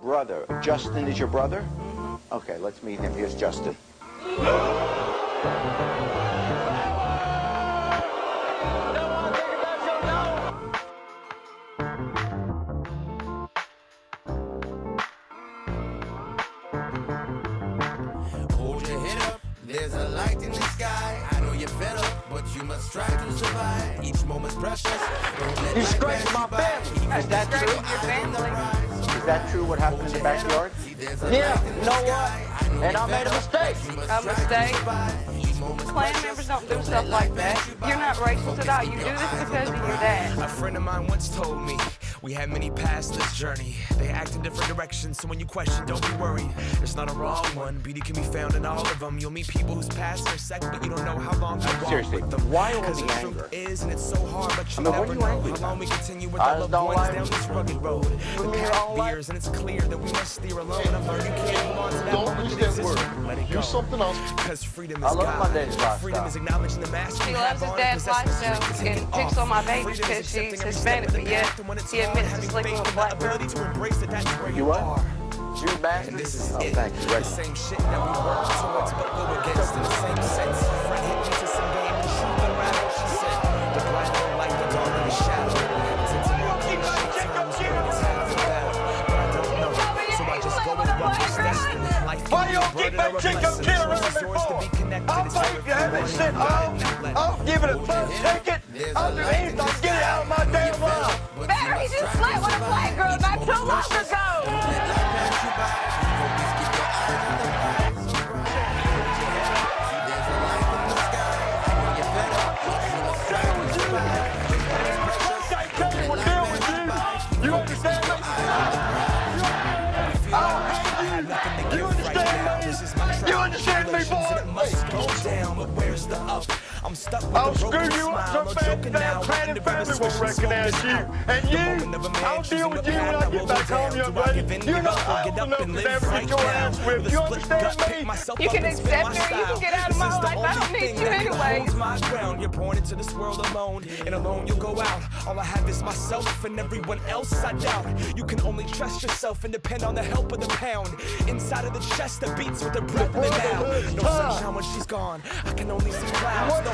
Brother. Justin is your brother? Okay, let's meet him. Here's Justin. Hold your head up, there's a light in the sky. I know you're fed up, but you must try to survive. Each moment's precious. Don't let You pass my you by. family. Is that Disgrace true? your family. Is that true what happened in the backyard? Yeah, light you know what? And I made a mistake. A mistake. Klan members don't do stuff like that. You're not racist at all. You do this because of your dad. A friend of mine once told me we had many paths this journey. They act in different directions, so when you question, don't be worried. There's not a wrong one. Beauty can be found in all of them. You'll meet people whose past are sect, but you don't know how long you walk seriously, with them. why all Cause the the anger? truth is, and it's so hard, but you I mean, what never are you know angry how about? long we continue with I our loved don't ones like- down this rugged road. The path alone. veers, and it's clear that we must steer alone. I've learned you can't hold on to that Don't moment use that that word. Let it go. Use something else. Cause freedom I love God. Monday's lifestyle. Freedom is acknowledging the mask He loves his dad's lifestyle strength and picks on my baby because she's Hispanic, step but yet path, and when it's he admits to having sleeping faith with a and black the girl. ability to embrace that that's where You you what? are. You bastard. And this is oh, it. thank you. The same shit that we work towards but go against in the same sense. Friend hit me to some game and truth unraveled. She said, the bright don't like the dark and the shadow. It's into more cliche terms when it's half the. But I don't know, so I just go with what was destined. Life can Why be you a don't keep burden that or a chick blessing. I'm killing The choice is her yours to be connected. I'll It's pay your if you haven't one sent and home. outlet. I'll give it a bus ticket. I'll do anything to get it out of my damn life. Barry just slept with a black girl not too long ago. You what deal with you. You understand me? I don't hate you. You understand me? You understand boy? must go down, but where's the up? I'm stuck with I'll screw you up so bad that now. Planet Family won't recognize you. And you, moment of a man I'll deal with you when I get back home, young Do I lady. You give know up, or I'm get old up enough and to live never right get your ass whipped. You understand me? You can accept my her, you can get out of my life. I don't need you anyway. my ground. You're born into this world alone, and alone you'll go out. All I have is myself and everyone else I doubt. You can only trust yourself and depend on the help of the pound. Inside of the chest that beats with the breath of the now. No sunshine when she's gone. I can only see clouds.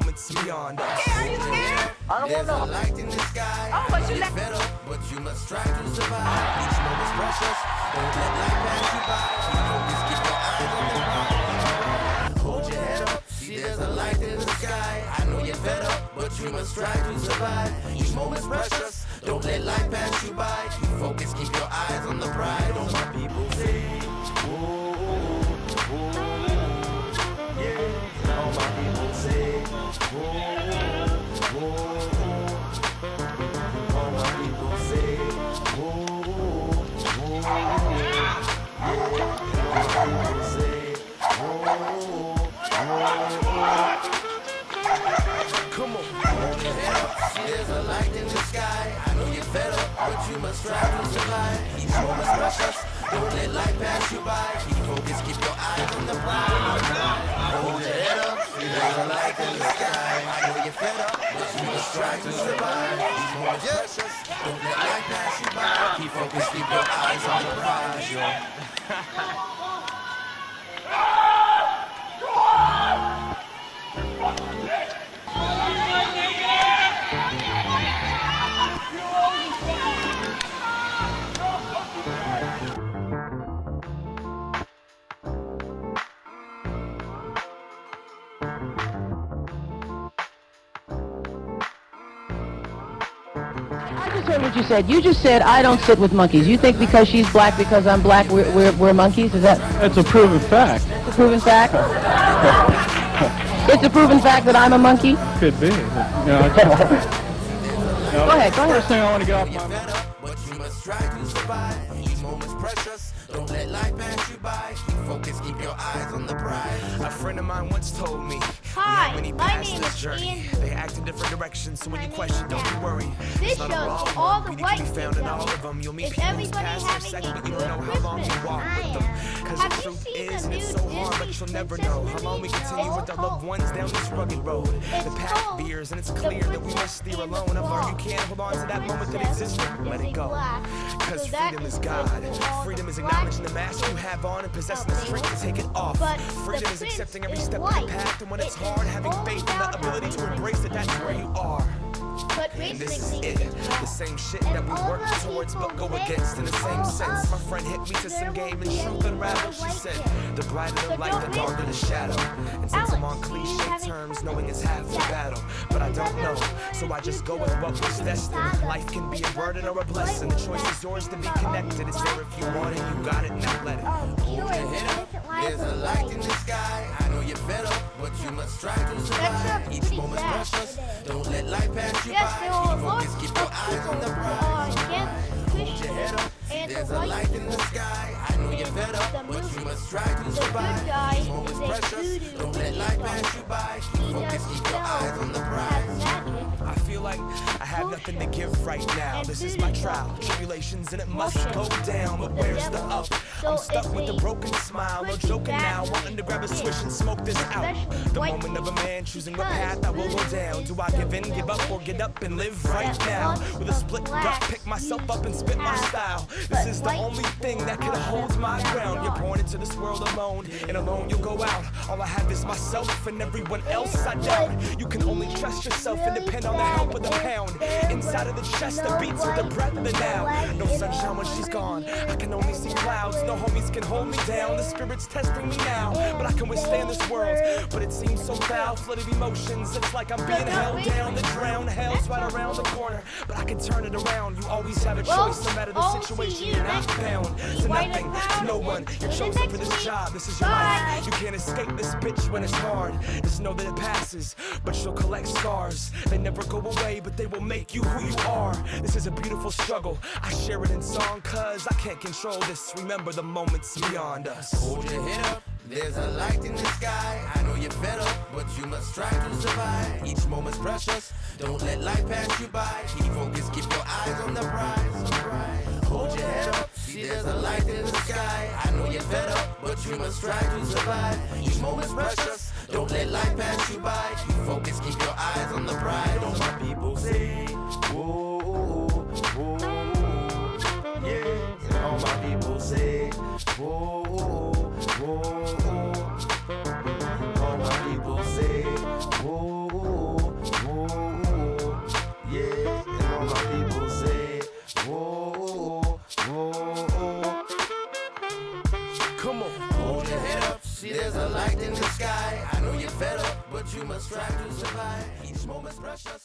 moments beyond us. Are you scared? I don't want There's a no. light in the sky. Oh, but you You're left- fed up, but you must try to survive. Each moment's precious. Don't let life pass you by. Keep focused, keep your eyes on the prize. Hold your head up. See, there's a light in the sky. I know you're fed up, but you must try to survive. Each moment's precious. Don't let life pass you by. Keep focused, keep your eyes on the prize. All my people say, oh, oh, oh, Come on. A light in the sky. I know you're fed up, but you must strive to survive. Don't let life pass you by. Keep focused, keep your eyes on the prize. Hold your head. See, there's a light the sky. I know you're fed up, but you must strive to. Each moment's precious. Don't let you by. Keep focused, keep your eyes on the prize. Yo. I what you said. You just said I don't sit with monkeys. You think because she's black, because I'm black, we're, we're, we're monkeys? Is that That's a proven fact. a proven fact? it's a proven fact that I'm a monkey? Could be. but, You know, Go ahead, go ahead. First thing I want to get off my Fed up, but you must try to survive. Each moment's precious. Don't let life pass you by. Keep focused, keep your eyes on the prize. A friend of mine once told me Hi, we have many my name this is journey. Ian. They act in different directions, so when you question, don't be worried. This shows all the white found in all of them. You'll meet people whose everybody past are having second, a but you don't good know how long you walk I with them. am. Cause Have the truth is, it's so hard, but you'll never know how long we continue with our loved oh. ones down this rugged road. The path veers, and it's clear that we must steer alone. I've learned you can't hold on to that moment that exists. Let it go. Cause freedom is God. good for all Freedom is acknowledging the mask you have on and possessing the strength to take it off. Freedom is accepting every step of the path, and when it's hard, having faith in the ability to embrace it, that's where you are. And this is it. The same shit that we work towards but go against in the same sense. My friend hit me to some game and truth unraveled. She said, The brighter the light, the darker the shadow. And since I'm on cliche terms, knowing it's half the battle. But I don't know, so I just go with what was destined. Life can be a burden or a blessing. The choice is yours to be connected. It's there if you want it, you got it, now let it. Don't let life pass you by. He Keep your eyes on the prize. Feel like I have nothing to give right now. This is my trial, tribulations, and it must go down. But where's the up? I'm stuck with a broken smile, no joking now. Wanting to grab a swish and smoke this out. The moment of a man choosing what path I will go down. Do I give in, give up, or get up and live right now? With a split gut, pick myself up and spit my style. This is the only thing that can hold my ground. You're born into this world alone, and alone you'll go out. All I have is myself and everyone else I doubt. You can only trust yourself and depend on the help of the pound. Inside of the chest, the beats with the breath of the now. No sunshine when she's gone. I can only see clouds. No homies can hold me down. The spirit's testing me now, but I can withstand this world. But it seems so foul, flood of emotions. It's like I'm being held down. The drown hell's right around the corner, but I can turn it around. You always have a choice, no matter the situation. You're not bound to nothing, to no one. You're chosen for this job. This is your life. You can't escape this bitch when it's hard. Just know that it passes, but you'll collect scars. They never go away, but they will make you who you are. This is a beautiful struggle. I share it in song, cause I can't control this. Remember the moments beyond us. Hold your head up. There's a light in the sky. I know you're fed up, but you must try to survive. Each moment's precious. Don't let life pass you by. Keep focused, keep your eyes on the prize. Hold your head up. See, there's a light in the sky. I know you're fed up, but you must try to survive. Each moment's precious. Don't let life pass you by. Keep focused, keep your eyes on the prize. All my people say, whoa, whoa, yeah. All my people say, whoa, must try to survive. Each moment's precious.